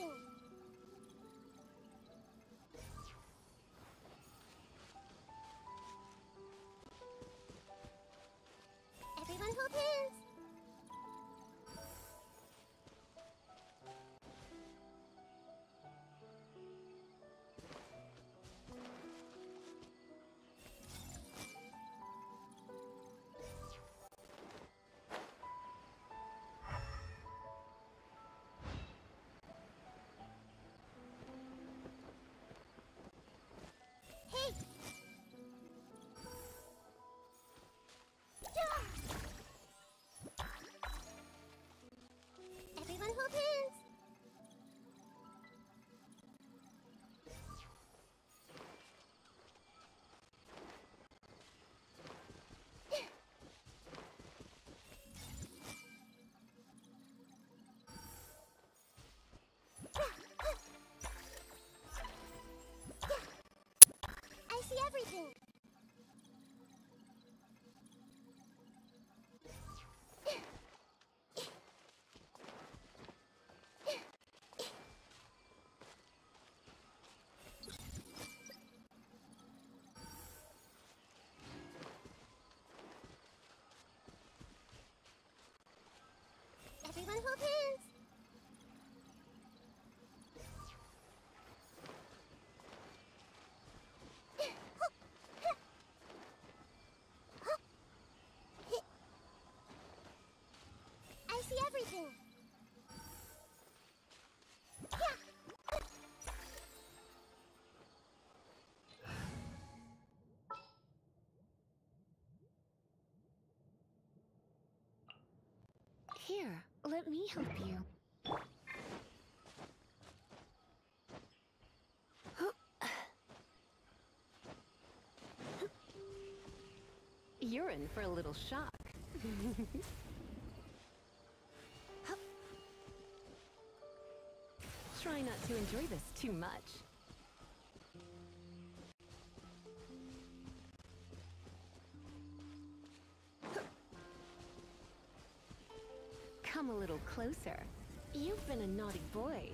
watching. Here, let me help you. You're in for a little shock. Try not to enjoy this too much. Come a little closer. You've been a naughty boy.